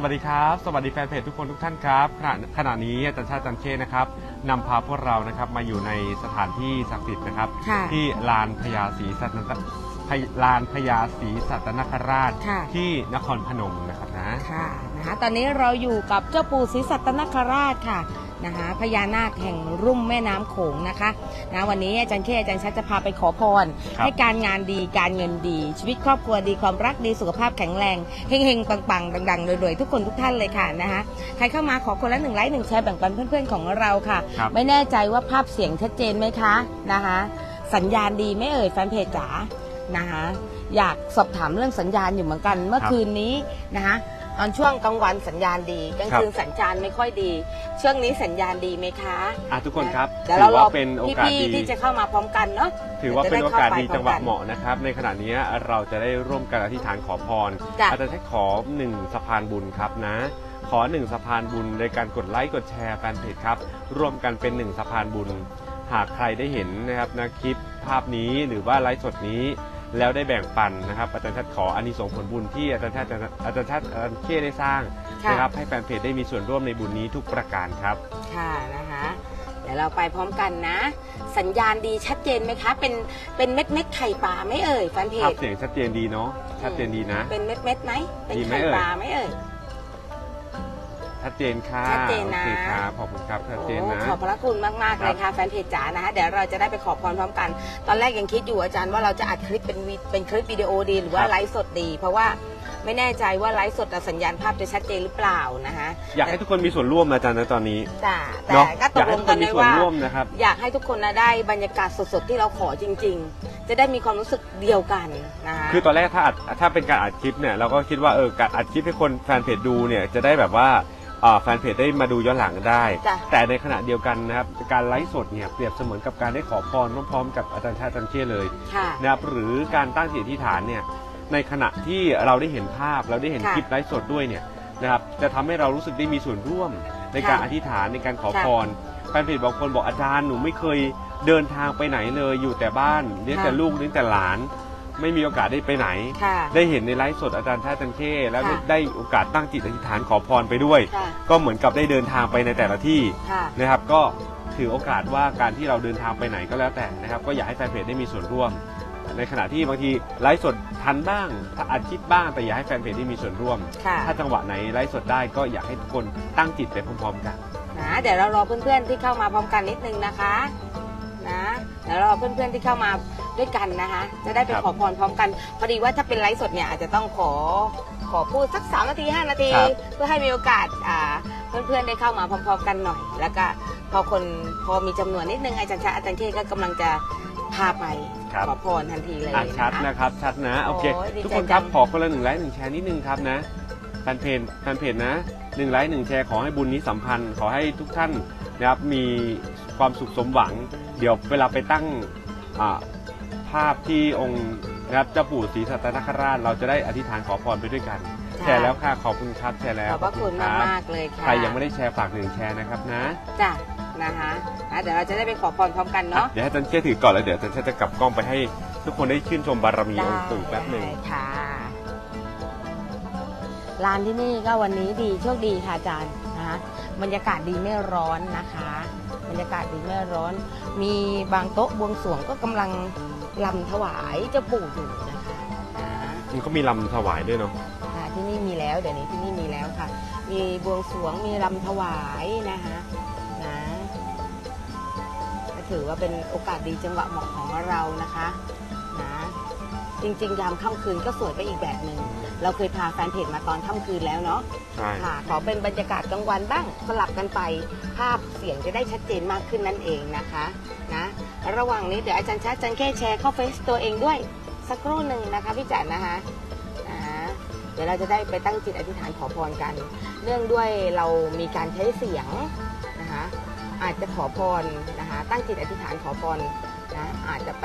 สวัสดีครับ สวัสดีแฟนเพจทุกคนทุกท่านครับขณะขณะนี้อาจารย์ชาติอาจันเคนะครับนำพาพวกเรานะครับมาอยู่ในสถานที่ศักดิ์สิทธิ์นะครับ ค่ะ ที่ลานพญาศรีสัตนพญลานพญาศรีสัตนคราช ค่ะ ที่นครพนมนะครับนะ ค่ะนะคะตอนนี้เราอยู่กับเจ้าปู่ศรีสัตนคราชค่ะ นะคะพญานาคแห่งรุ่มแม่น้ำโขงนะคะนะวันนี้อาจารย์เคอาจารย์ชัดจะพาไปขอพรครับให้การงานดีการเงินดี ชีวิตครอบครัวดีความรักดีสุขภาพแข็งแรงเฮงๆปังๆดังๆรวยๆทุกคนทุกท่านเลยค่ะนะคะใครเข้ามาขอคนละหนึ่งไลค์หนึ่งแชร์แบ่งปันเพื่อนๆของเราค่ะครับไม่แน่ใจว่าภาพเสียงชัดเจนไหมคะนะคะสัญญาณดีไหม่เอ่ยแฟนเพจจ๋านะคะอยากสอบถามเรื่องสัญญาณอยู่เหมือนกันเมื่อคืนนี้นะคะ ตอนช่วงกลางวันสัญญาณดีกลางคืนสัญญาณไม่ค่อยดี ช่วงนี้สัญญาณดีไหมคะอะทุกคนครับเดี๋ยวถืเราอรอว่าเป็นโอกาสพี่ดีๆที่จะเข้ามาพร้อมกันเนาะถือว่าเป็นโอกาสดีจะได้เข้าไปจังหวะพร้อมกันเหมาะนะครับ ในขณะนี้เราจะได้ร่วมกันอธิษฐานขอพรจ้ะอาจารย์ให้ขอหนึ่งสะพานบุญครับนะขอหนึ่งสะพานบุญในการกดไลค์กดแชร์แฟนเพจครับ ร่วมกันเป็นหนึ่งสะพานบุญ หากใครได้เห็นนะครับนะคลิปภาพนี้หรือว่าไลฟ์สดนี้ แล้วได้แบ่งปันนะครับอาจารย์ชัดขออานิสงส์ผลบุญที่อาจารย์ชัดอาจารย์ชัดอาจารย์เข้ได้สร้างค่ะ นะครับให้แฟนเพจได้มีส่วนร่วมในบุญนี้ทุกประการครับ ค่ะนะคะ เดี๋ยวเราไปพร้อมกันนะ สัญญาณดีชัดเจนไหมคะ เป็นเป็นเม็ดเม็ดๆไข่ปลาไหม่เอ่ยแฟนเพภาพจเสียงชัดเจนดีเนาะชัดเจนดีนะ เป็นเม็ดเม็ดๆไหมเป็นดีไหมไข่เอ่ย ปลาไหมเอ่ย ชัดเจนค่ะชัดเจนนะ โอเคครับขอบคุณครับชัดเจนโอ้นะขอบพระคุณมากๆเลยค่ะแฟนเพจจ๋านะคะเดี๋ยวเราจะได้ไปขอพรพร้อมกัน ตอนแรกยังคิดอยู่อาจารย์ว่าเราจะอัดคลิปเป็นวิเป็นคลิปวิดีโอดีหรือว่าครับ ไลฟ์สดดี เพราะว่าไม่แน่ใจว่าไลฟ์สดแต่สัญญาณภาพจะชัดเจนหรือเปล่านะคะอยากให้ทุกคนมีส่วนร่วมนะอาจารย์นะตอนนี้จ้ะแต่เนาะก็ตอยากกลให้งทุกคกันนมีไว้ส่วนว่า ร่วมนะครับ อยากให้ทุกคนนะได้บรรยากาศสดๆที่เราขอจริง ๆ จะได้มีความรู้สึกเดียวกันนะคะคือตอนแรกถ้าอัดถ้าเป็นการอัดคลิปเนี่ยเราก็คิดว่าเออการอัดคลิปให้คนแฟนเพจดูเนี่ยจะได้แบบว่าอ่า แฟนเพจได้มาดูย้อนหลังได้ จ้ะ แต่ในขณะเดียวกันนะครับการไลฟ์สดเนี่ยเปรียบเสมือนกับการได้ขอพรพร้อมๆกับอาจารย์ชาติอาจารย์เช่เลยค่ะ นะครับหรือการตั้งจิตอธิษฐานเนี่ยในขณะที่เราได้เห็นภาพเราได้เห็นค่ะคลิปไลฟ์สดด้วยเนี่ยนะครับจะทำให้เรารู้สึกได้มีส่วนร่วม ในการค่ะอธิษฐานในการขอค่ะพรแฟนเพจบางคนบอกอาจารย์หนูไม่เคยเดินทางไปไหนเลยอยู่แต่บ้านเลี้ยงแต่ค่ะ ลูกเลี้ยงแต่หลาน ไม่มีโอกาสได้ไปไหน ค่ะ ได้เห็นในไลฟ์สดอาจารย์ชาติจันเข้แล้วค่ะได้โอกาสตั้งจิตอธิษฐานขอพรไปด้วย ค่ะ ก็เหมือนกับได้เดินทางไปในแต่ละที่ค่ะ นะครับ ก็ถือโอกาสว่าการที่เราเดินทางไปไหนก็แล้วแต่นะครับ ก็อยากให้แฟนเพจได้มีส่วนร่วม ในขณะที่บางทีไลฟ์สดทันบ้างอัดคลิปบ้างแต่อยากให้แฟนเพจได้มีส่วนร่วม ค่ะ ถ้าจังหวะไหนไลฟ์สดได้ก็อยากให้ทุกคนตั้งจิตไปพร้อมๆกัน นะเดี๋ยวเรารอเพื่อนๆที่เข้ามาพร้อมกันนิดนึงนะคะนะเดี๋ยวรอเพื่อนๆที่เข้ามา ด้วยกันนะคะ จะได้ไปครับขอพรพร้อมกัน พอดีว่าถ้าเป็นไลฟ์สดเนี่ยอาจจะต้องขอขอพูดสักสามนาทีห้านาที ครับ เพื่อให้มีโอกาสอ่าเพื่อนๆได้เข้ามาพร้อมๆกันหน่อย แล้วก็พอคนพอมีจำนวนนิดนึงอาจารย์ชาอาจารย์เคก็กำลังจะพาไปครับ ขอพรทันทีเลยอะนะชัดคะนะครับชัดนะโอเค โอ้ยดีใจทุกคนครับจัง ขอคนละหนึ่งไลค์หนึ่งแชร์นิดนึงครับนะแฟนเพจแฟนเพจนะหนึ่งไลค์หนึ่งแชร์ขอให้บุญนี้สัมพันธ์ ขอให้ทุกท่านนะครับมีความสุขสมหวัง เดี๋ยวเวลาไปตั้งอ่า ภาพที่องค์นะครับเจ้าปู่ศรีสัตนคราช เราจะได้อธิษฐานขอพรไปด้วยกันค่ะแชร์แล้วค่ะขอบคุณครับแชร์แล้วขอบพระคุณรัมากๆเลยค่ะใครยังไม่ได้แชร์ฝากหนึ่งแชร์นะครับนะจ้ะนะคะอะเดี๋ยวเราจะได้ไปขอพรพร้อมกันอะเนาะเดี๋ยวให้อาจันเชี่ยถือก่อนแล้วเดี๋ยวอาจันเชี่ยจะกลับกล้องไปให้ทุกคนได้ชื่นชมบารมีองค์ปู่แป๊บหนึ่งได้ค่ะร้านที่นี่ก็วันนี้ดีโชคดีค่ะอาจารย์นะคะบรรยากาศดีไม่ร้อนนะคะ บรรยากาศดีไม่ร้อน มีบางโต๊ะบวงสรวงก็กำลังลำถวายเจ้าปู่อยู่นะคะอ่ามันก็มีลำถวายด้วยเนาะค่ะที่นี่มีแล้วเดี๋ยวนี้ที่นี่มีแล้วค่ะ มีบวงสรวงมีลำถวายนะคะนะก็ถือว่าเป็นโอกาสดีจังหวะเหมาะของเรานะคะนะ จริงๆยามค่ำคืนก็สวยไปอีกแบบหนึ่งเราเคยพาแฟนเพจมาตอนค่ำคืนแล้วเนาะใช่ค่ะ ขอเป็นบรรยากาศกลางวันบ้างสลับกันไปภาพเสียงจะได้ชัดเจนมากขึ้นนั่นเองนะคะนะระหว่างนี้เดี๋ยวอาจารย์ชัดอาจารย์แค่แชร์เข้าเฟซตัวเองด้วย สักครู่หนึ่งนะคะพี่จันนะคะอ่าเดี๋ยวเราจะได้ไปตั้งจิตอธิษฐานขอพรกัน เนื่องด้วยเรามีการใช้เสียงนะคะอาจจะขอพรนะคะตั้งจิตอธิษฐานขอพรนะ อาจจะไป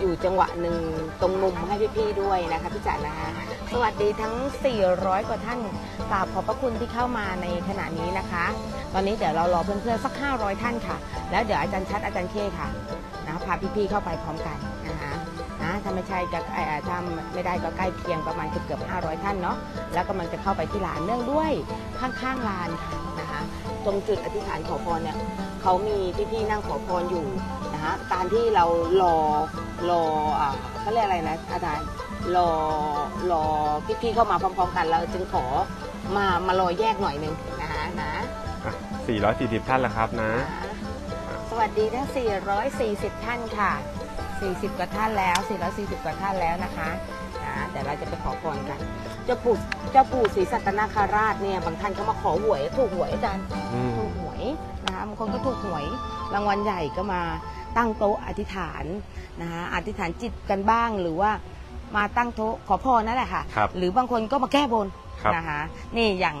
อยู่จังหวะหนึ่งตรงมุมให้พี่ๆด้วยนะคะพี่จันนะคะสวัสดีทั้ง 400 กว่าท่านกราบขอบพระคุณที่เข้ามาในขณะนี้นะคะ ตอนนี้เดี๋ยวเรารอเพื่อนๆสัก 500 ท่านค่ะ แล้วเดี๋ยวอาจารย์ชัดอาจารย์เคค่ะนะพาพี่ๆเข้าไปพร้อมกันนะคะนะถ้าไม่ใช่ก็เอ่อถ้าไม่ได้ก็ใกล้เคียงประมาณเกือบเกือบ500 ท่านเนาะแล้วก็มันจะเข้าไปที่ลานเนื่องด้วยข้างๆลานค่ะนะคะ ตรงจุดอธิษฐานขอพรเนี่ยเขามีพี่ๆนั่งขอพรอยู่ นะคะการที่เรารอรออ่าเขาเรียกอะไรนะอาจารย์รอรอพี่ๆเข้ามาพร้อมๆกันเราจึงขอมามารอแยกหน่อยหนึงนะคะนะอะ440 ท่านแล้วครับนะ สวัสดีทั้ง 440 ท่านค่ะ 40 กว่าท่านแล้ว 440 กว่าท่านแล้วนะคะนะเดี๋ยวเราจะไปขอพรกัน เจ้าปู่เจ้าปู่ศรีสัตนคราชเนี่ยบางท่านก็มาขอหวยถูกหวยอาจารย์อืม ถูกหวยนะคะบางคนก็ถูกหวยรางวัลใหญ่ก็มา ตั้งโต๊ะอธิษฐานนะคะอธิษฐานจิตกันบ้างหรือว่ามาตั้งโต๊ะขอพรนั่นแหละค่ะ ครับหรือบางคนก็มาแก้บนครับนะคะนี่อย่าง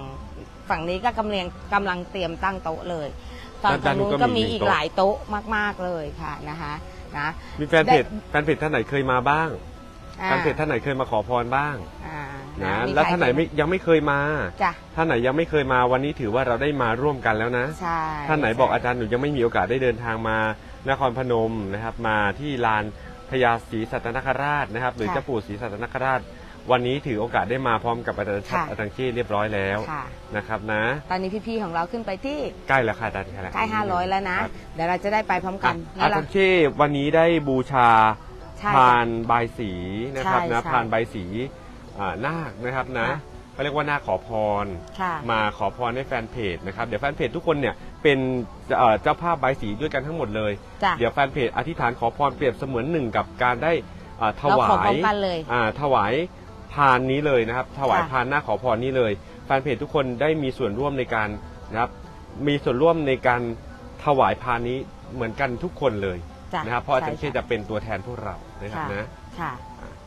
ฝั่งนี้ก็กำลังกำลังเตรียมตั้งโต๊ะเลยฝั่งด้านนู้นนู้นก็ก็มีมีอีกโต๊ะหลายโต๊ะมาก ๆเลยค่ะนะคะนะมีแฟนเพจแฟนเพจท่านไหนเคยมาบ้างอ่าแฟนเพจท่านไหนเคยมาขอพรบ้างอ่านะมีแล้วใครท่านไหนไม่ยังไม่เคยมา จ้ะท่านไหนยังไม่เคยมาวันนี้ถือว่าเราได้มาร่วมกันแล้วนะ ใช่ท่านไหนบอกอาจารย์หนูยังไม่มีโอกาสได้เดินทางมา นครพนมนะครับ มาที่ลานพญาศรีสัตนคราชนะครับ หรือเจ้าปู่ศรีสัตนคราช วันนี้ถือโอกาสได้มาพร้อมกับอาจารย์ชัดอาจารย์เจ้เรียบร้อยแล้วค่ะ นะครับนะ ตอนนี้พี่ๆของเราขึ้นไปที่ใกล้แล้วค่ะอาจารย์ใกล้แล้วใกล้500แล้วนะ ครับเดี๋ยวเราจะได้ไปพร้อมกันอะอาแล้วจารย์เจ้วันนี้ได้บูชาใช่พานบายสีนะครับใช่นะใช่พานบายสีอ่านาคนะครับนะค่ะ เขาเรียกว่านาคขอพร ค่ะ มาขอพรให้แฟนเพจนะครับ เดี๋ยวแฟนเพจทุกคนเนี่ย เป็นเอ่อเจ้าภาพใบายสีด้วยกันทั้งหมดเลย จ้ะ เดี๋ยวแฟนเพจอธิษฐานขอพรเปรียบเสมือนหนึ่งกับการได้อ่าถเราวาขอพร้อยมกันเลย อ่าถวายพานนี้เลยนะครับ ถวายค่ะ พานหน้าขอพรนี้เลย แฟนเพจทุกคนได้มีส่วนร่วมในการนะครับ มีส่วนร่วมในการถวายพานนี้เหมือนกันทุกคนเลยจ้ะนะครับเพราะอาจารย์ใเชษจะเป็นตัวแทนพวกเรานะครับค่ะ นะค่ะ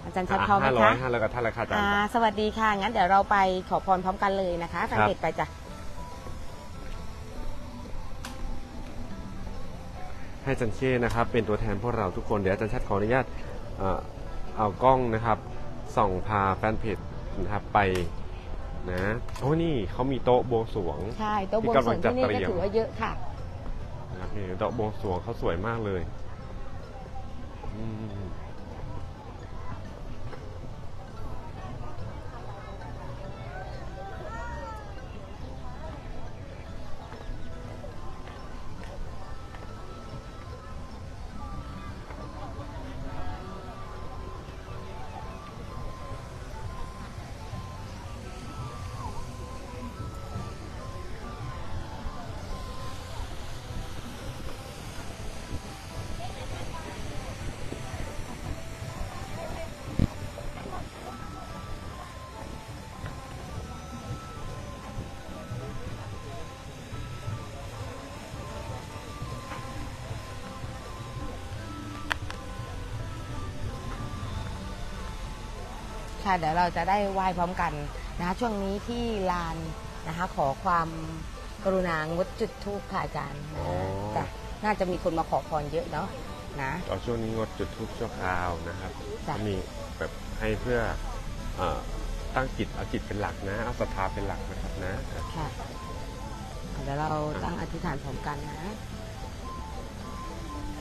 อาจารย์ชัดพร้อมไหมห้าร้อคะยห้าร้อยกับท่านราคาอาจารย์อ่าครับสวัสดีค่ะ งั้นเดี๋ยวเราไปขอพรพร้อมกันเลยนะคะแฟนเพจไปจ้ะ ให้อาจันเช่นะครับ เป็นตัวแทนพวกเราทุกคน เดี๋ยวอาจารย์ชัดขออนุญาตเอ่อเอากล้องนะครับ ส่องพาแฟนเพจนะครับไปนะโอ้นี่เขามีโต๊ะบวงสรวงใช่โต๊ะบวงสรวงที่นี่ก็ถือว่าเยอะค่ะนะครับนี่โต๊ะบวงสรวงเขาสวยมากเลย อืม ค่ะเดี๋ยวเราจะได้ไหว้พร้อมกันนะคะช่วงนี้ที่ลานนะคะขอความกรุณางดจุดทูปค่ะอาจารย์อ๋อ จ้ะน่าจะมีคนมาขอพรเยอะเนาะนะ เอาช่วงนี้งดจุดทูบชั่วคราวนะครับจ้ะ ก็มีแบบให้เพื่อเอ่อตั้งจิตเอาจิตเป็นหลักนะเอาศรัทธาเป็นหลักนะครับนะค่ะเดี๋ยวเราตั้งอธิษฐานพร้อมกันนะ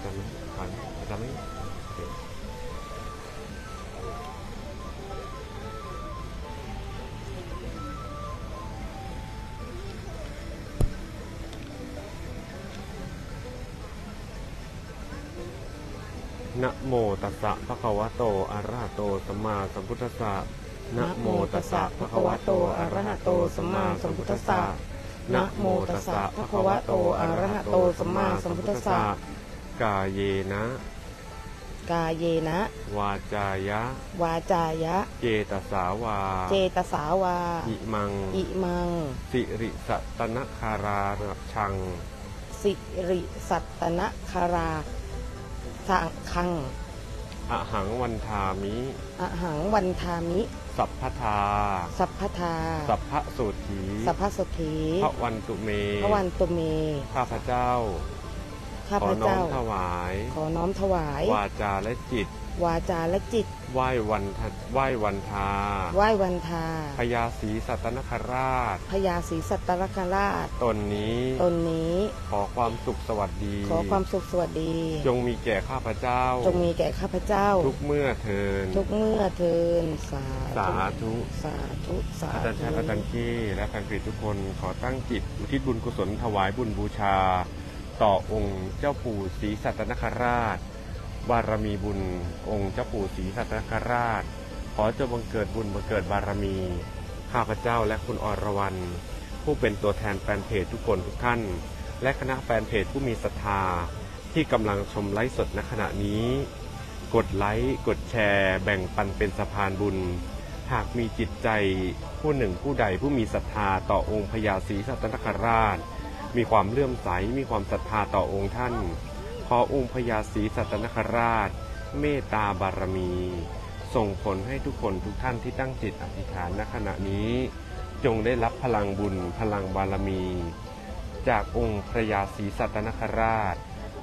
จำไม่ขอจำไม่โอเค นะโมตัสสะภะคะวะโตอะระหะโตสัมมาสัมพุทธัสสะนะโมตัสสะภะคะวะโตอะระหะโตสัมมาสัมพุทธัสสะนะโมตัสสะภะคะวะโตอะระหะโตสัมมาสัมพุทธัสสะกายเยนะ กายเยนะ วาจายะ วาจายะ เจตสาวา เจตสาวา อิมัง อิมัง สิริสัตนคาราระชัง สิริสัตนคารา สังคัง อหังวันทามิ อหังวันทามิ สัพพทา สัพพทา สัพพโสุถีสัพพสถีพระวันตุเมพระวันตุเม ข้าพเจ้า ข้าขอพน้อเจ้า มถวาย ขอน้อมถวาย วาจาและจิต วาจาและจิต ไหว้วันทะไหว้วันทาไหว้วันทาพญาศรีสัตนคราช พญาศรีสัตนคราช ตนนี้ตนนี้ ขอความสุขสวัสดี ขอความสุขสวัสดี จงมีแก่ข้าพเจ้า จงมีแก่ข้าพเจ้า ทุกเมื่อเทิน ทุกเมื่อเทิน สาสาธุ สาธุสาอาจารย์ชาติธุอาจารย์ขี้และแฟนเพจทุกคนขอตั้งจิตอุทิศบุญกุศลถวายบุญบูชา ต่อองค์เจ้าปู่ศรีสัตนคราช บารมีบุญ องค์เจ้าปู่ศรีสัตนคราช ขอจงบังเกิดบุญบังเกิดบารมี ข้าพเจ้าและคุณอรวรรณผู้เป็นตัวแทนแฟนเพจทุกคนทุกท่าน และคณะแฟนเพจผู้มีศรัทธา ที่กำลังชมไลฟ์สดณขณะนี้ กดไลค์กดแชร์ แบ่งปันเป็นสะพานบุญ หากมีจิตใจผู้หนึ่งผู้ใดผู้มีศรัทธาต่อองค์พญาศรีสัตนคราช มีความเลื่อมใสมีความศรัทธาต่อองค์ท่าน ขอองค์พญาศรีสัตนคราช เมตตาบารมี ส่งผลให้ทุกคนทุกท่านที่ตั้งจิตอธิษฐานณขณะนี้ จงได้รับพลังบุญพลังบารมี จากองค์พระยาศรีสัตนคราช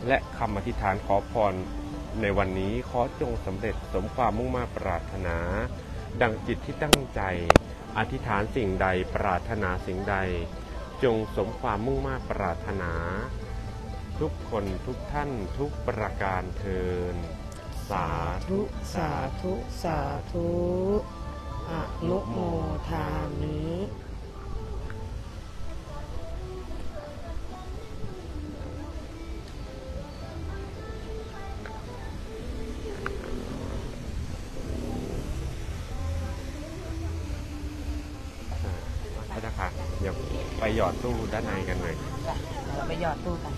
และคำอธิษฐานขอพรในวันนี้ขอจงสำเร็จสมความมุ่งมา่ปรารถนา ดังจิตที่ตั้งใจ อธิษฐานสิ่งใดปรารถนาสิ่งใด จงสมความมุ่งมา่ปรารถนา ทุกคนทุกท่านทุกประการเทินสาธุ สาธุ สาธุอนุโมทามิพระเจ้าค่ะเดี๋ยวไปหยอดตู้ด้านในกันหน่อยจ้ะเดี๋ยวเราไปหยอดตู้กัน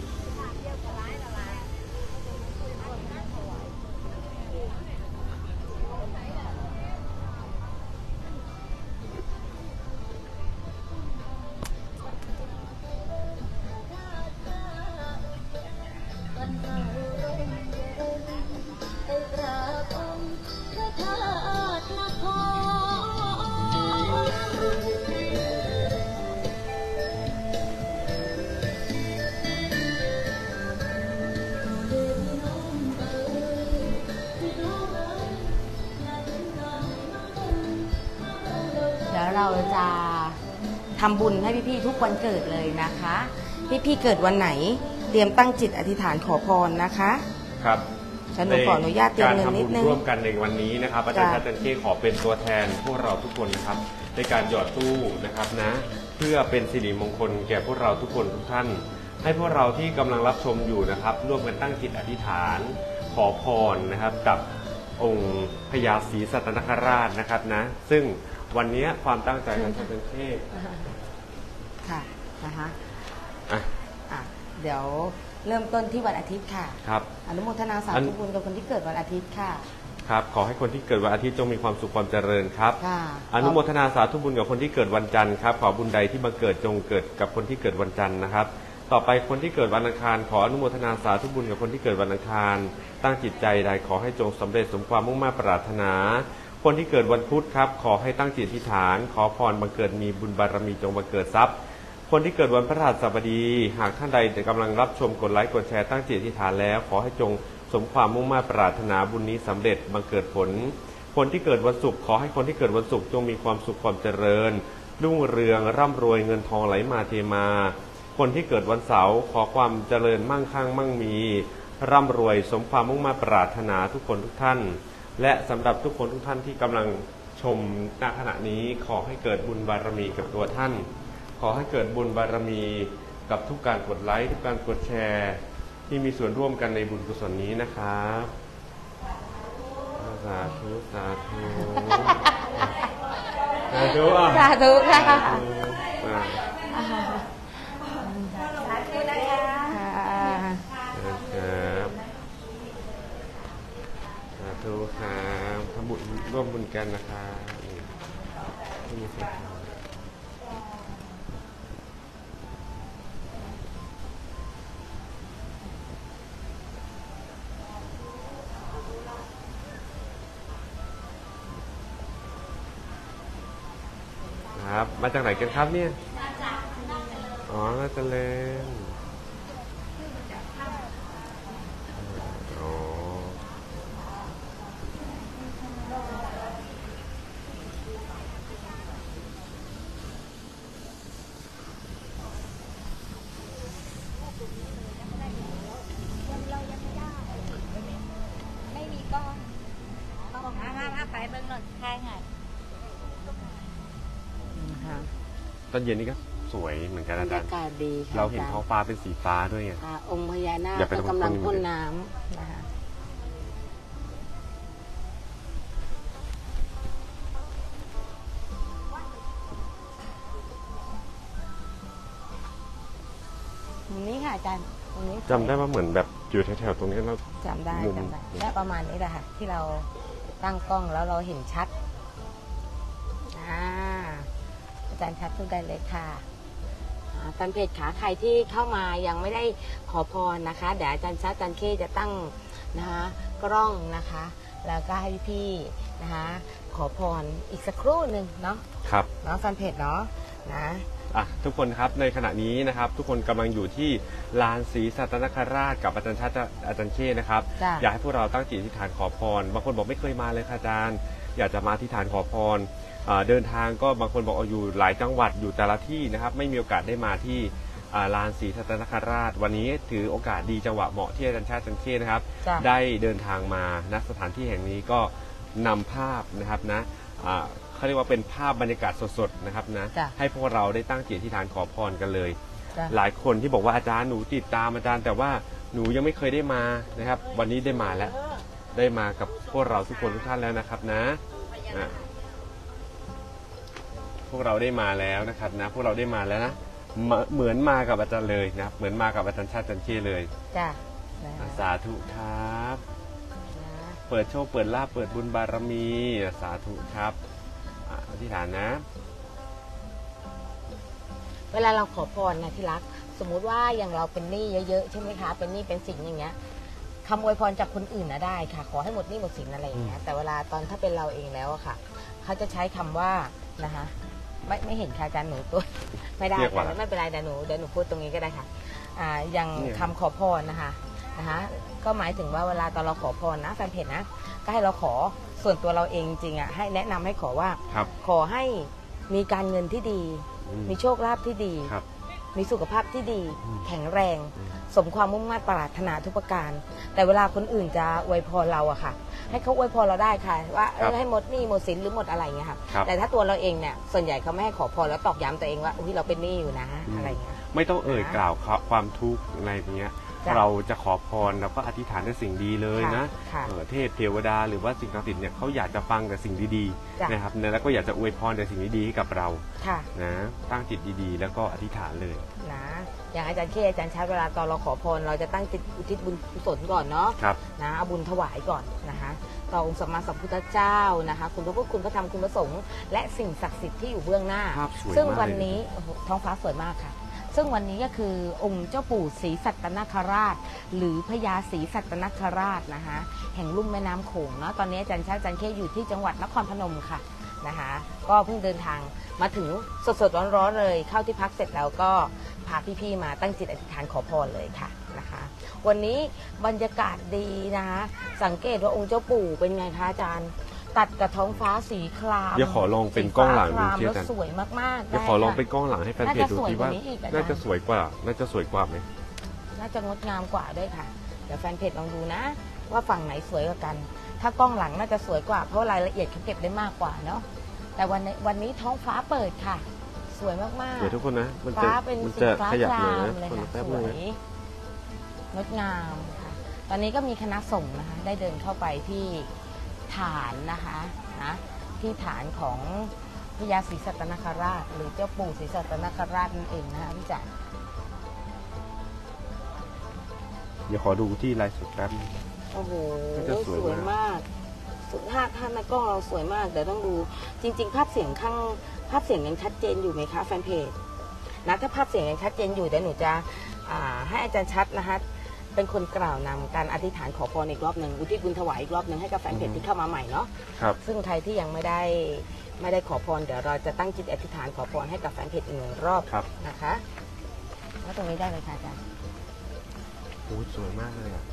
เกิดวันไหน เตรียมตั้งจิตอธิษฐานขอพรนะคะครับฉันหนูขออนุญาตเตรียมเงินนิดนึงการทำบุญร่วมกันในวันนี้นะครับอาจารย์จ้ะชาติจันเค้ขอเป็นตัวแทนพวกเราทุกคนนะครับ ในการหยอดตู้นะครับนะ เพื่อเป็นสิริมงคลแก่พวกเราทุกคนทุกท่าน ให้พวกเราที่กำลังรับชมอยู่นะครับ ร่วมกันตั้งจิตอธิษฐาน ขอพรนะครับกับองค์พญาศรีสัตนคราชนะครับนะ ซึ่งวันนี้ความตั้งใจของอาจารย์จันเค้ค่ะนะคะอะอะ เดี๋ยวเริ่มต้นที่วันอาทิตย์ค่ะ ครับ อนุโมทนาสาอันธุบุญกับคนที่เกิดวันอาทิตย์ค่ะ ครับ ขอให้คนที่เกิดวันอาทิตย์จงมีความสุขความเจริญครับ ค่ะ อนุโมทนาสาธุบุญกับคนที่เกิดวันจันทร์ครับ ขอบุญใดที่มาเกิดจงเกิดกับคนที่เกิดวันจันทร์นะครับ ต่อไปคนที่เกิดวันอังคาร ขออนุโมทนาสาธุบุญกับคนที่เกิดวันอังคาร ตั้งจิตใจใดขอให้จงสำเร็จสมความมุ่งมา่ปรารถนา คนที่เกิดวันพุธครับ ขอให้ตั้งจิตอธิษฐาน ขอพรบังเกิดมีบุญบารมีจงบังเกิดทรัพย์ คนที่เกิดวันพฤหัสบดี หากท่านใดกำลังรับชมกดไลค์กดแชร์ตั้งจิตอธิษฐานแล้ว ขอให้จงสมความมุ่งมา่ปรารถนาบุญนี้สำเร็จบังเกิดผล คนที่เกิดวันศุกร์ขอให้คนที่เกิดวันศุกร์จงมีความสุขความเจริญ รุ่งเรืองร่ำรวยเงินทองไหลมาเทมา คนที่เกิดวันเสาร์ขอความเจริญมั่งคั่งมั่งมี ร่ำรวยสมความมุ่งมา่ปรารถนาทุกคนทุกท่าน และสำหรับทุกคนทุกท่านที่กำลังชมณขณะนี้ขอให้เกิดบุญบารมีกับตัวท่าน อให้เกิดบุญบารมีกับทุกการกดไลค์ทุกการกดแชร์ ที่มีส่วนร่วมกันในบุญกุศลนี้นะครับสาธุสาธุสาธุอะสาธุค่ะสาธุอะค่ะครับสาธุครับทำบุญร่วมบุญกันนะครั มาจากไหนกันครับเนี่ยอ๋อน่าจะเลนอ๋อ ต อนเย็นนี่ก็สวยเหมือนกันบรอารจารยาย์กาศดีค่ะเราเห็นอจท้องฟ้าเป็นสีฟ้าด้วยไงค่ะองค์พญานาคอย่าไปก็ตรงกำลังคนอื่นพ่นน้ำนะคะตรงนี้ค่ะอาจารย์ตรงนี้จำได้ว่าเหมือนแบบอยู่แถวๆตรงนี้แล้วจำได้มุมจำได้และประมาณนี้แหละค่ะที่เราตั้งกล้องแล้วเราเห็นชัด จารย์ชัดพูดได้เลยค่ะอ่าแฟนเพจขาใครที่เข้ามายังไม่ได้ขอพรนะคะ เดี๋ยวอาจารย์ชัดอาจารย์เคจะตั้งนะคะกล้องนะคะ แล้วก็ให้พี่ๆนะคะขอพรอีกสักครู่หนึ่งเนาะครับเนาะแฟนเพจเนาะนะอะทุกคนครับในขณะนี้นะครับ ทุกคนกำลังอยู่ที่ลานศรีสัตนคราชกับอาจารย์ชัดอาจารย์เคนะครับจ้ะอยากให้พวกเราตั้งจิตอธิษฐานขอพรบางคนบอกไม่เคยมาเลยค่ะอาจารย์ อยากจะมาที่ฐานขอพรอ่า เดินทางก็บางคนบอกเอาอยู่หลายจังหวัดอยู่แต่ละที่นะครับ ไม่มีโอกาสได้มาที่อ่าลานศรีสัตนคราช วันนี้ถือโอกาสดีจังหวะเหมาะที่อาจารย์ชาติอาจารย์เคนะครับ จ้ะ ได้เดินทางมาณสถานที่แห่งนี้ก็นำภาพนะครับนะอ่าเขาเรียกว่าเป็นภาพบรรยากาศสดๆนะครับนะจ้ะ ให้พวกเราได้ตั้งจิตอธิษฐานขอพรกันเลย จ้ะ หลายคนที่บอกว่าอาจารย์หนูติดตามอาจารย์ แต่ว่าหนูยังไม่เคยได้มานะครับ วันนี้ได้มาแล้ว ได้มากับพวกเราทุกคนทุกท่านแล้วนะครับนะอะพ วกเราได้มาแล้วนะครับนะพวกเราได้มาแล้วนะเหมือนเหมือนมากับอาจารย์เลยนะครับเหมือนมากับอาจารย์ชาติอาจารย์เคเลยจ้ะนะอะสาธุครับนะเปิดโชคเปิดลาภเปิดบุญบารมีสาธุครับอะอธิษฐานนะ เวลาเราขอพรนะที่รัก สมมุติว่าอย่างเราเป็นหนี้เยอะๆใช่ไหมคะ เป็นหนี้เป็นสินอย่างเงี้ยคำอวยพรจากคนอื่นนะได้ค่ะ ขอให้หมดหนี้หมดสินอะไรอย่างเงี้ยแต่เวลาตอนถ้าเป็นเราเองแล้วอะค่ะ เขาจะใช้คำว่านะคะ ไม่ไม่เห็นค่ะอาจารย์หนูตัวไม่ได้เรียกว่าค่ะไม่เป็นไรเดี๋ยวหนูเดี๋ยวหนูพูดตรงนี้ก็ได้ค่ะอ่าอย่างเนี่ยคำขอพรนะคะนะคะก็หมายถึงว่าเวลาตอนเราขอพรนะแฟนเพจนะก็ให้เราขอส่วนตัวเราเองจริงๆอะให้แนะนำให้ขอว่า ครับ ขอให้มีการเงินที่ดี อืมมีโชคลาภที่ดี ครับ มีสุขภาพที่ดีอืมแข็งแรงอืมสมความมุ่งมั่นปรารถนาทุกประการ แต่เวลาคนอื่นจะอวยพรเราอะค่ะ ให้เขาอวยพรเราได้ค่ะ ว่าเอครัอบให้หมดหนี้หมดสินหรือหมดอะไรเงี้ยค่ะครับ แต่ถ้าตัวเราเองเนี่ยส่วนใหญ่เขาไม่ให้ขอพรแล้วตอกย้ำตัวเองว่าอุ้ยเราเป็นหนี้อยู่นะอืมอะไรเงี้ย ไม่ต้องเอ่ยนะกล่าวความทุกข์อะไรอย่างเงี้ยจ้ะ เราจะขอพรเราก็อธิษฐานในสิ่งดีเลยนะค่ะเออเทพเทวดาหรือว่าสิ่งศักดิ์สิทธิ์เนี่ยเขาอยากจะฟังแต่สิ่งดีจ้ะๆนะครับแล้วก็อยากจะอวยพรแต่สิ่งดีๆให้กับเราค่ะนะตั้งจิตดีๆ แล้วก็อธิษฐานเลยนะอย่างอาจารย์เคอาจารย์ชัดเวลาตอนเราขอพรเราจะตั้งจิตอุทิศบุญกุศลก่อนเนาะครับนะเอาบุญถวายก่อนนะคะต่อองค์สัมมาสัมพุทธเจ้านะคะ คุณพระพุทธคุณพระธรรมคุณพระสงฆ์และสิ่งศักดิ์สิทธิ์ที่อยู่เบื้องหน้าภาพสวยซึ่งมากวันเลยนี้โอ้โหท้องฟ้าสวยมากค่ะ ซึ่งวันนี้ก็คือองค์เจ้าปู่ศรีสัตนคราช หรือพญาศรีสัตนคราชนะคะแห่งลุ่มแม่น้ำโขงเนาะตอนนี้อาจารย์ชาติอาจารย์เคอยู่ที่จังหวัดนครพนมค่ะนะคะก็เพิ่งเดินทางมาถึงสดๆร้อนๆเลย เข้าที่พักเสร็จแล้วก็พาพี่ๆมาตั้งจิตอธิษฐานขอพรเลยค่ะนะคะ วันนี้บรรยากาศดีนะคะสังเกตว่าองค์เจ้าปู่เป็นไงคะอาจารย์ ตัดกับท้องฟ้าสีครามเดี๋ยวขอลองเป็นกล้องหลังดูสีฟ้าครามเชียแล้วอาจารย์สวยมากๆเดี๋ยวได้ขอลองค่ะเป็นกล้องหลังให้แฟนเพจดูน่าจะสวยทีว่ากว่านี้อีกอาจารย์น่าจะสวยกว่า น่าจะสวยกว่าไหมน่าจะงดงามกว่าด้วยค่ะ เดี๋ยวแฟนเพจลองดูนะ ว่าฝั่งไหนสวยกว่ากัน ถ้ากล้องหลังน่าจะสวยกว่า เพราะรายละเอียดเขาเก็บได้มากกว่าเนาะ แต่วันนี้วันนี้ท้องฟ้าเปิดค่ะ สวยมากสวยทุกคนนะ มันๆจะฟ้าเป็นมันสีจะฟ้าขยับคหน่ราอยมนะเลยคนค่ะแป๊บสนึวงยนะงดงามค่ะตอนนี้ก็มีคณะสงฆ์นะคะ ได้เดินเข้าไปที่ ฐานนะคะนะที่ฐานของพญาศรีสัตนคราช หรือเจ้าปู่ศรีสัตนคราชนั่นเองนะคะพี่จ๋าเดี๋ยวขอดูที่ลายสุดแป๊บนึง โอ้โหน่าจะสวยสวยมาก สุดถ้าถ้าในกล้องเราสวยมากเดี๋ยวต้องดู จริง ๆ ภาพเสียงข้างภาพเสียงยังชัดเจนอยู่ไหมคะแฟนเพจนะถ้าภาพเสียงยังชัดเจนอยู่เดี๋ยวหนูจะอ่าให้อาจารย์ชัดนะคะ เป็นคนกล่าวนำการอธิษฐานขอพรอีกรอบหนึ่งอุทิศบุญถวายอีกรอบหนึ่งให้กับแฟนเพจที่เข้ามาใหม่เนาะครับ ซึ่งใครที่ยังไม่ได้ไม่ได้ขอพรเดี๋ยวเราจะตั้งจิตอธิษฐานขอพรให้กับแฟนเพจอีกหนึ่งรอบครับ นะคะแล้วตรงนี้ได้เลยค่ะอาจารย์ โอ้ยสวยมากเลยอะ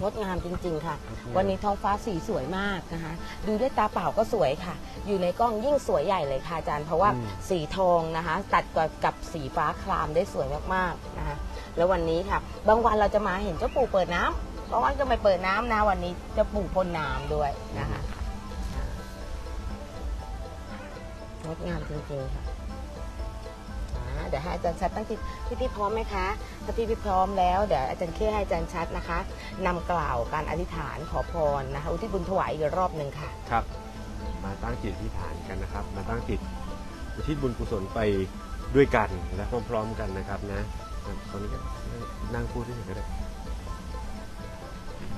งดงามจริง ๆ ค่ะงดงามวันนี้ท้องฟ้าสีสวยมากนะคะ ดูด้วยตาเปล่าก็สวยค่ะ อยู่ในกล้องยิ่งสวยใหญ่เลยค่ะอาจารย์ เพราะว่าอืมสีทองนะคะ ตัดกับกับสีฟ้าครามได้สวยมากๆนะคะ แล้ววันนี้ค่ะ บางวันเราจะมาเห็นเจ้าปู่เปิดน้ำบางวันก็ไม่เปิดน้ำนะวันนี้เจ้าปู่พ่นน้ำด้วยนะคะงดงามจริงๆค่ะเดี๋ยวให้อาจารย์ชัดตั้งจิตพี่พี่พร้อมไหมคะถ้าพี่พี่พร้อมแล้วเดี๋ยวอาจารย์เคให้อาจารย์ชัดนะคะนำกล่าวการอธิษฐานขอพรนะคะอุทิศบุญถวายอีกรอบหนึ่งค่ะ ครับ มาตั้งจิตอธิษฐานกันนะครับ มาตั้งจิตอุทิศบุญกุศลไปด้วยกันและพร้อมๆกันนะครับนะ ตอนนี้ก็นั่งพูดที่ไหนก็ได้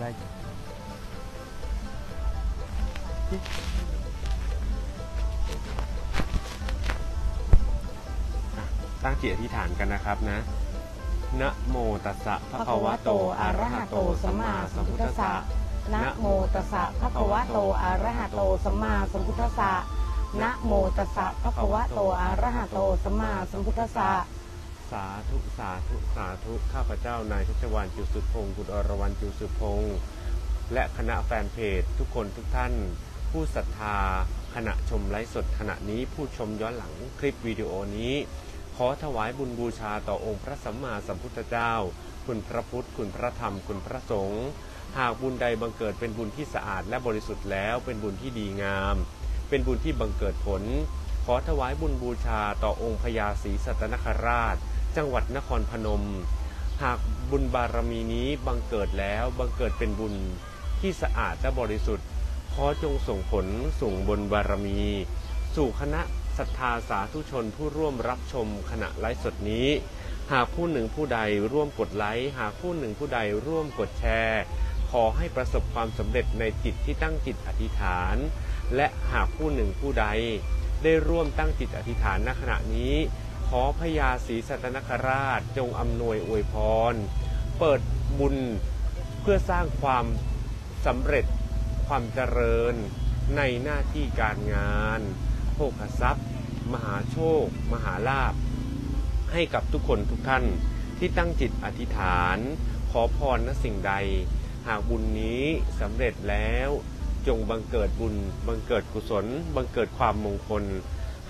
ได้ครับอะตั้งจิตอธิษฐานกันนะครับนะนะโมตัสสะภะคะวะโตอะระหะโตสัมมาสัมพุทธัสสะนะโมตัสสะภะคะวะโตอะระหะโตสัมมาสัมพุทธัสสะนะโมตัสสะภะคะวะโตอะระหะโตสัมมาสัมพุทธัสสะ สาธุสาธุสาธุข้าพเจ้านายชัชวานจิวสุพงศ์กุฎอรวรรณจิวสุพงศ์และคณะแฟนเพจทุกคนทุกท่าน ผู้ศรัทธาขณะชมไลฟ์สดขณะนี้ผู้ชมย้อนหลังคลิปวิดีโอนี้ ขอถวายบุญบูชาต่อองค์พระสัมมาสัมพุทธเจ้า คุณพระพุทธ คุณพระธรรม คุณพระสงฆ์หากบุญใดบังเกิดเป็นบุญที่สะอาดและบริสุทธิ์แล้วเป็นบุญที่ดีงาม เป็นบุญที่บังเกิดผล ขอถวายบุญบูชาต่อองค์พญาศรีสัตนคราช จังหวัดนครพนม หากบุญบารมีนี้บังเกิดแล้วบังเกิดเป็นบุญที่สะอาดและบริสุทธิ์ขอจงส่งผลส่งบนบารมี สู่คณะศรัทธาสาธุชนผู้ร่วมรับชมขณะไลฟ์สดนี้ หากผู้หนึ่งผู้ใดร่วมกดไลค์หากผู้หนึ่งผู้ใดร่วมกดแชร์ ขอให้ประสบความสำเร็จในจิตที่ตั้งจิตอธิษฐาน และหากผู้หนึ่งผู้ใด ได้ร่วมตั้งจิตอธิษฐานณขณะนี้ ขอพญาศรีสัตนคราชจงอำนวยอวยพร เปิดบุญเพื่อสร้างความสำเร็จความเจริญในหน้าที่การงานโภคทรัพย์ มหาโชค มหาลาภให้กับทุกคนทุกท่านที่ตั้งจิตอธิษฐาน ขอพรณสิ่งใด หากบุญนี้สำเร็จแล้ว จงบังเกิดบุญ บังเกิดกุศล บังเกิดความมงคล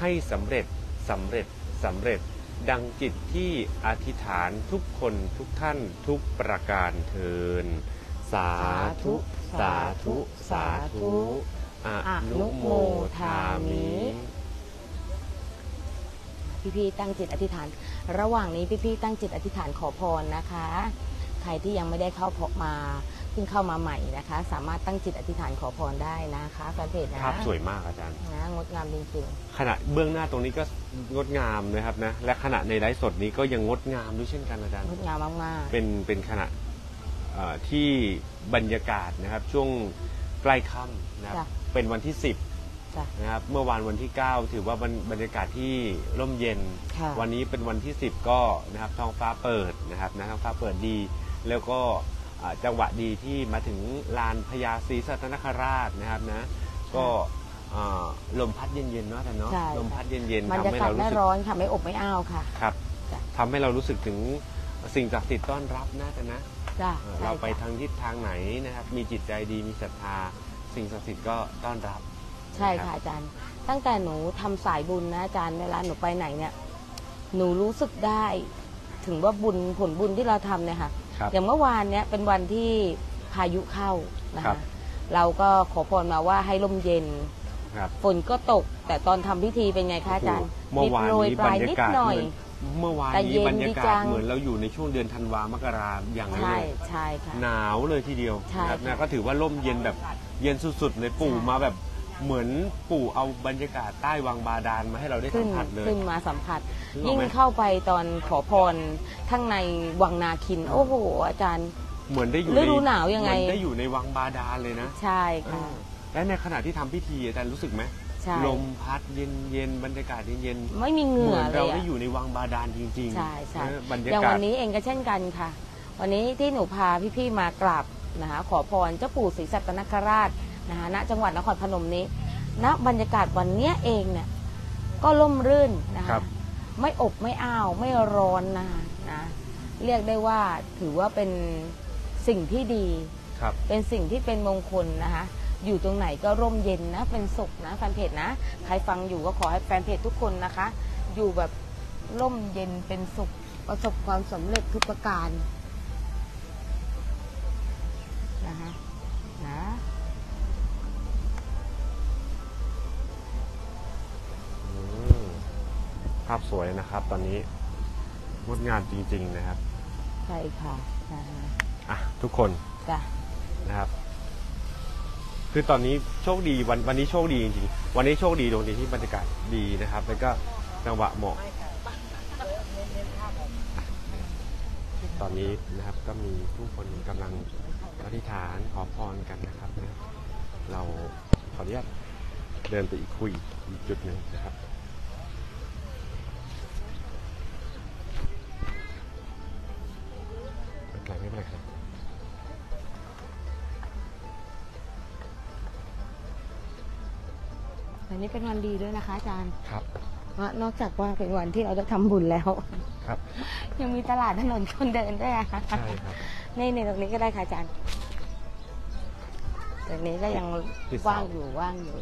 ให้สำเร็จสำเร็จ สำเร็จ ดังจิตที่อธิษฐานทุกคนทุกท่านทุกประการเทิน สาธุ สาธุ สาธุอนุโมทามิพี่ๆตั้งจิตอธิษฐาน ระหว่างนี้พี่ๆตั้งจิตอธิษฐานขอพรนะคะ ใครที่ยังไม่ได้เข้าพบมา พิ่งเข้ามาใหม่นะคะ สามารถตั้งจิตอธิษฐานขอพรได้นะคะแฟนเพจนะภาพสวยมากอาจารย์นะงดงามจริงขณะเบื้องหน้าตรงนี้ก็งดงามนะครับนะและขณะในไลฟ์สดนี้ก็ยังงดงามด้วยเช่นกันอาจารย์ๆงดงามมากเป็นเป็นขณะเอ่อที่บรรยากาศนะครับ ช่วงใกล้ค่ำนะครับจ้ะเป็นวันที่ๆจ้ะ10นะครับเมื่อวานวันที่ 9 ถือว่าบรรบรรยากาศที่ร่มเย็น ค่ะ วันนี้เป็นวันที่ 10 ก็นะครับท้องฟ้าเปิดนะครับนะท้องฟ้าเปิดดี แล้วก็อ่า จังหวะดีที่มาถึงลานพญาศรีสัตนคราชนะครับนะ ก็อ่าลมพัดเย็นๆเนาะแต่เนาะใช่ ลมพัดเย็นบรๆรทำยาให้กาศเรารู้ไม่สึกร้อนค่ะไม่อบไม่อ้าวค่ะ ครับจ้ะ ทำให้เรารู้สึกถึงสิ่งศักดิ์สิทธิ์ต้อนรับน่าจะนะจ้ะเอ่อใช่เราไปค่ะทางทิศทางไหนนะครับ มีจิตใจดีมีศรัทธา สิ่งศักดิ์สิทธิ์ก็ต้อนรับใช่นค่ะรับอาจารย์ ตั้งแต่หนูทำสายบุญนะอาจารย์เวลาหนูไปไหนเนี่ย หนูรู้สึกได้ ถึงว่าบุญผลบุญที่เราทำเนี่ยค่ะ ครับอย่างเมื่อวานเนี้ยเป็นวันที่พายุเข้านะครัคะบ เราก็ขอพรมาว่าให้ลมเย็น ครับฝนก็ตก แต่ตอนทำพิธีเป็นไงคะอาจารย์เมื่อวานโรยนี้ปบรลายรยานิดกาศหน่อยเหมือนเมื่อวานแต่เย็นี้นบรรยาดีกาจัศงเหมือนเราอยู่ในช่วงเดือนธันวามกราอย่างนั้นใช่เลย ใช่ค่ะ หนาวเลยทีเดียวใช่นะครับค่ะนะก็ถือว่าร่มเย็นแบบเย็นสุดๆเลยปู่ใช่ มาแบบ เหมือนปู่เอาบรรยากาศใต้วังบาดาลมาให้เราได้ขึ้สันมผัสเลย ขึ้นมาสัมผัสนึกออกยิ่งไหม เข้าไปตอนขอพรข้างในวังนาคิน โอ้โห อาจารย์ เหมือนได้อยู่ฤในดูหนาวยังไงเหมือนได้อยู่ในวังบาดาลเลยนะใช่เอค่ะอและในขณะที่ทำพิธีอาจารย์รู้สึกไหมใช่ ลมพัดเย็นเย็นๆบรรยากาศเย็นเย็นๆไม่มีเหเหงื่มืออนเลเรายได้อะ อยู่ในวังบาดาลจริงๆใช่ใช่เออบรรยาอย่างกาศวันนี้เองก็เช่นกันค่ะ วันนี้ที่หนูพาพี่ๆมากราบนะคะขอพรเจ้าปู่ศรีสัตนคราช นะคะณจังหวัดนครพนมนี้ณบรรยากาศวันเนี้ยเองเนี่ยก็ร่มรื่นนะครัคะบ ไม่อบไม่อ้าวไม่ร้อนนะคะนะเรียกได้ว่าถือว่าเป็นสิ่งที่ดี ครับ เป็นสิ่งที่เป็นมงคลนะคะ อยู่ตรงไหนก็ร่มเย็นนะ เป็นสุขนะแฟนเพจนะ ใครฟังอยู่ก็ขอให้แฟนเพจทุกคนนะคะ อยู่แบบร่มเย็นเป็นสุข ประสบความสำเร็จทุกประการนะคะนะ ภาพสวยนะครับ ตอนนี้งดงามจริง ๆนะครับใช่ค่ะนะคะอะทุกคนจ้ะนะครับ คือตอนนี้โชคดีวันวันนี้โชคดีจริงๆวันนี้โชคดีตรงที่ที่บรรยากาศดีนะครับ แล้วก็จังหวะเหมาะ ตอนนี้นะครับก็มีผู้คนกำลังอธิษฐานขอพรกันนะครับนะเราขออนุญาตเดินไปอีกคุยอีกจุดหนึ่งนะครับ วันนี้เป็นวันดีด้วยนะคะอาจารย์ครับเพราะนอกจากว่าเป็นวันที่เราได้ทำบุญแล้ว ครับ ยังมีตลาดถนนคนเดินด้วยอะค่ะใช่ครับ นี่ในตรงนี้ก็ได้ค่ะอาจารย์ตรงนี้ก็ยังติดเสา ว่างอยู่ว่างอยู่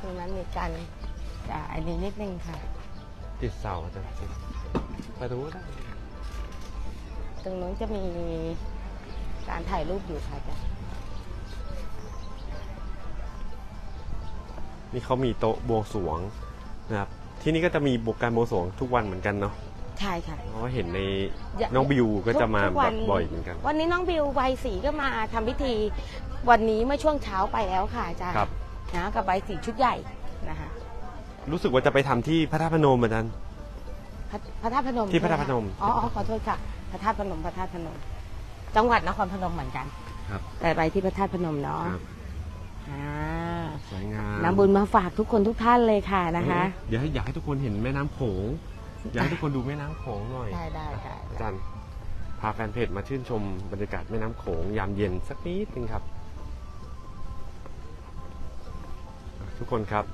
ตรงนั้นมีการอ่าอันนี้นิดนึงค่ะ ติดเสาจะติดไปตรงนู้นได้ตรงนู้นจะมีการถ่ายรูปอยู่ค่ะอาจารย์ นี่เขามีโต๊ะบวงสรวงนะครับที่นี่ก็จะมีบวกการบวงสรวงทุกวันเหมือนกันเนาะใช่ค่ะ เพราะว่าเห็นในอย่าน้องบิวก็จะมาทุกแบวับบ่อยเหมือนกัน วันนี้น้องบิวใบสีก็มาทำพิธี วันนี้เมื่อช่วงเช้าไปแล้วค่ะอาจารย์ครับ นะกับใบสีชุดใหญ่นะคะรู้สึกว่าจะไปทำที่พระธาตุพนมอาจารย์ พระพระธาตุพนมที่พระธาตุพนมใช่ไหคะอ๋ออ๋อขอโทษค่ะพระธาตุพนมพระธาตุพนม จังหวัดนครพนมเหมือนกัน ครับ แต่ไปที่พระธาตุพนมเนาะครับ อ่าส วยงามนำบุญมาฝากทุกคนทุกท่านเลยค่ะนะคะ เดี๋ยวให้อยากให้ทุกคนเห็นแม่น้ำโขง อยากให้ทุกคนดูแม่น้ำโขงหน่อยได้ได้ได้อาจารย์พาแฟนเพจมาชื่นชมบรรยากาศแม่น้ำโขงยามเย็นสักนิดนึงครับ ทุกคนครับ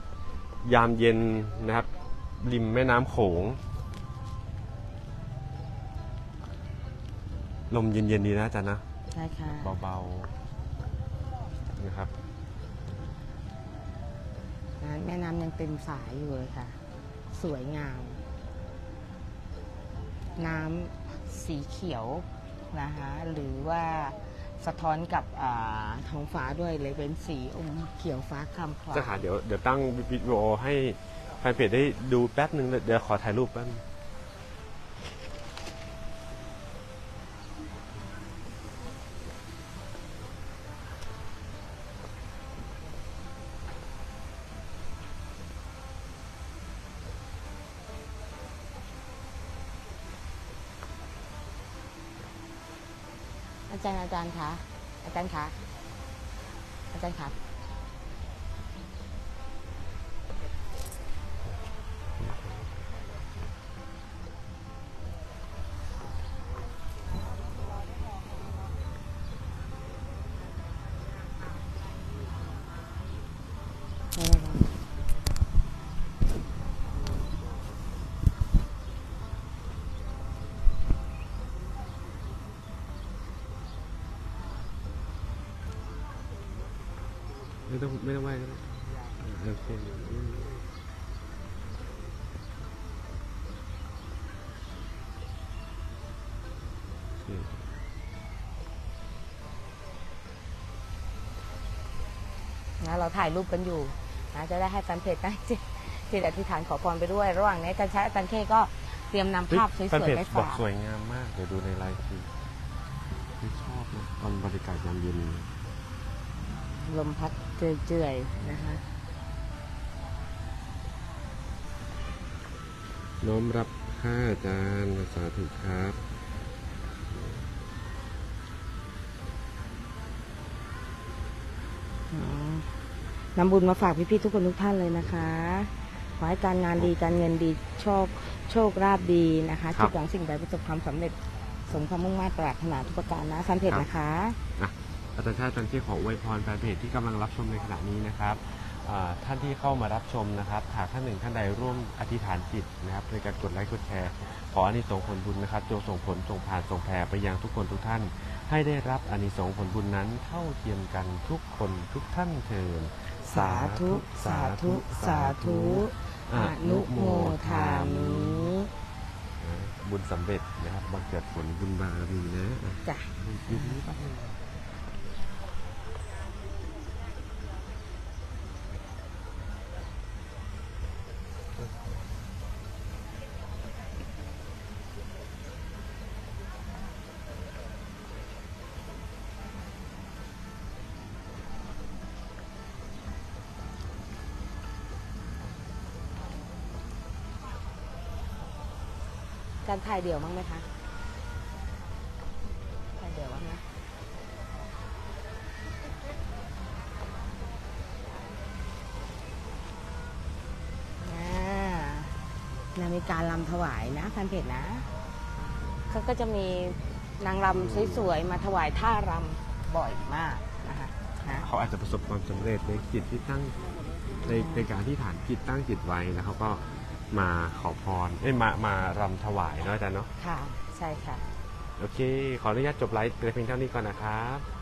ยามเย็นนะครับ ริมแม่น้ำโขง ลมเย็นๆดีนะอาจารย์นะใช่ค่ะเบาๆนะครับนะ แม่น้ำยังเต็มสายอยู่เลยค่ะ สวยงาม น้ำสีเขียวนะคะหรือว่าสะท้อนกับท้องฟ้าด้วยเลยเป็นสีอมเขียวฟ้าคำคลาจะหาเดี๋ยวเดี๋ยวตั้งวิดีโอให้แฟนเพจได้ดูแป๊บหนึ่งเดี๋ยวขอถ่ายรูปแป๊บนึง อาจารย์คะอาจารย์คะอาจารย์คะ ต้องไม่ต้องไหว้ก็ได้โอเคอืมโอเคนะเราถ่ายรูปกันอยู่นะจะได้ให้แฟนเพจได้จิตจิตอธิษฐานขอพรไปด้วย ระหว่างนี้อาจารย์ชัยอาจารย์เคก็เตรียมนำภาพสวยแฟนเพๆจไปบอกฝากสวยงามมาก เดี๋ยวดูในไลฟ์สิไม่ชอบนะตอนบรรยากาศยามเย็นลมพัด เจือยๆนะคะน้อมรับค่าอาจารย์สาธุครับอ๋อนำบุญมาฝากพี่ๆทุกคนทุกท่านเลยนะคะ ขอให้การงานดีการเงินดีโชคโชคราบดีนะคะครับคิดหวังสิ่งใดประสบความสำเร็จสมความมุ่งมั่นปรารถนาทุกประการนะแฟนเพจนะคะ อาจารย์ชาติอาจารย์เที่ขออวยพรแฟนเพจที่กำลังรับชมในขณะนี้นะครับอ่าท่านที่เข้ามารับชมนะครับหากท่านหนึ่งท่านใดร่วมอธิษฐานจิตนะครับในการกดไลค์กดแชร์ ขออานิสงส์ผลบุญนะครับจงส่งผลส่งผ่านส่งแผ่ไปยังทุกคนทุกท่าน ให้ได้รับอานิสงส์ผลบุญนั้นเท่าเทียมกันทุกคนทุกท่านเถิดสาธุสาธุสาธุอนุโมทามิบุญสำเร็จนะครับบังเกิดผลบุญบารมีนะอะจ้ะ การถ่ายเดี่ยวมั้งไหมคะ ถ่ายเดี่ยวบ้งนะอ่ามีการรำถวายนะแฟนเพจนะเขาก็จะมีนางรำสวยๆ มาถวายท่ารำบ่อยมากนะคะนะเขาอาจจะประสบความสำเร็จในจิตที่ตั้งในในการที่ฐานจิตตั้งจิตไว้แล้วเขาก็ มาขอพรเอ้ยมามารำถวายเนาะอาจารย์เนาะค่ะ ใช่ค่ะ โอเค ขออนุญาตจบไลฟ์แต่เพียงเท่านี้ก่อนนะครับ